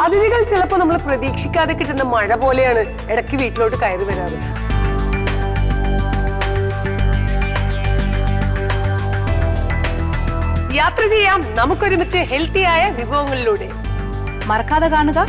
അതിഥികൾ ചിലപ്പോൾ നമ്മൾ പ്രതീക്ഷിക്കാതെ കിട്ടുന്ന മഴ പോലെയാണ് ഇടയ്ക്ക് വീട്ടിലോട്ട് കയറി വരാറ്. യാത്ര ചെയ്യാം. നമുക്കൊരുമിച്ച് ഹെൽത്തിയായ വിഭവങ്ങളിലൂടെ. മറക്കാതെ കാണുക.